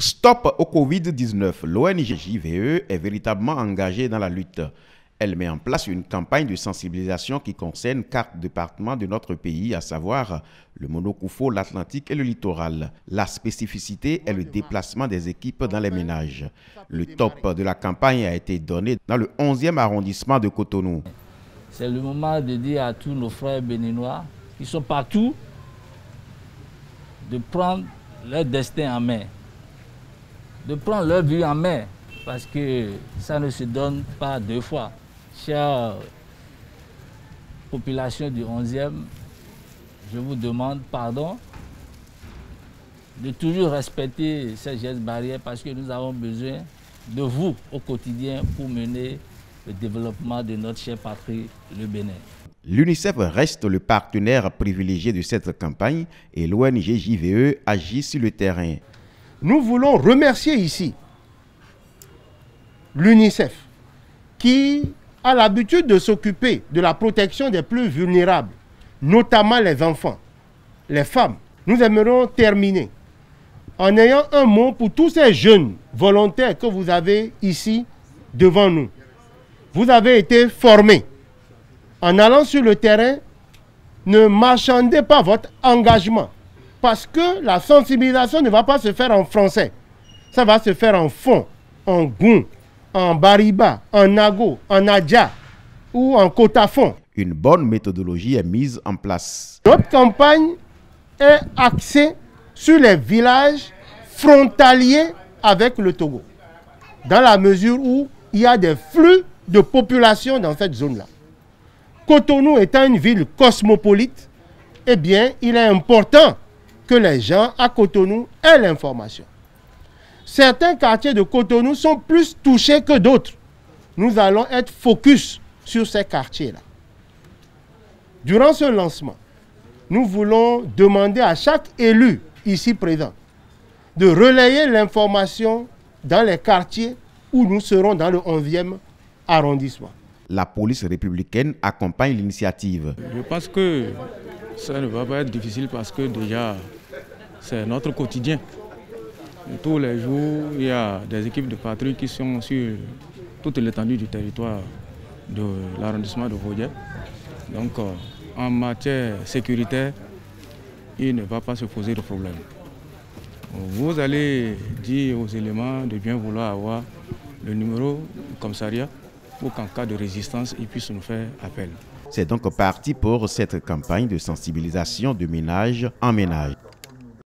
Stop au Covid-19. L'ONG JVE est véritablement engagée dans la lutte. Elle met en place une campagne de sensibilisation qui concerne quatre départements de notre pays, à savoir le Monocoufo, l'Atlantique et le littoral. La spécificité est le déplacement des équipes dans les ménages. Le top de la campagne a été donné dans le 11e arrondissement de Cotonou. C'est le moment de dire à tous nos frères béninois qui sont partout de prendre leur destin en main de prendre leur vie en main, parce que ça ne se donne pas deux fois. Chère population du 11e, je vous demande pardon de toujours respecter ces gestes barrières parce que nous avons besoin de vous au quotidien pour mener le développement de notre chère patrie, le Bénin. L'UNICEF reste le partenaire privilégié de cette campagne et l'ONG JVE agit sur le terrain nous voulons remercier ici l'UNICEF qui a l'habitude de s'occuper de la protection des plus vulnérables, notamment les enfants, les femmes. Nous aimerions terminer en ayant un mot pour tous ces jeunes volontaires que vous avez ici devant nous. Vous avez été formés. En allant sur le terrain, ne marchandez pas votre engagement. Parce que la sensibilisation ne va pas se faire en français. Ça va se faire en fond, en goût, en bariba, en nago, en adja ou en fond. Une bonne méthodologie est mise en place. Notre campagne est axée sur les villages frontaliers avec le Togo. Dans la mesure où il y a des flux de population dans cette zone-là. Cotonou étant une ville cosmopolite, eh bien, il est important que les gens à Cotonou aient l'information. Certains quartiers de Cotonou sont plus touchés que d'autres. Nous allons être focus sur ces quartiers-là. Durant ce lancement, nous voulons demander à chaque élu ici présent de relayer l'information dans les quartiers où nous serons dans le 11e arrondissement. La police républicaine accompagne l'initiative. Je pense que ça ne va pas être difficile parce que déjà c'est notre quotidien. Tous les jours, il y a des équipes de patrouille qui sont sur toute l'étendue du territoire de l'arrondissement de Vaudier. Donc, euh, en matière sécuritaire, il ne va pas se poser de problème. Vous allez dire aux éléments de bien vouloir avoir le numéro commissariat pour qu'en cas de résistance, ils puissent nous faire appel. C'est donc parti pour cette campagne de sensibilisation de ménage en ménage.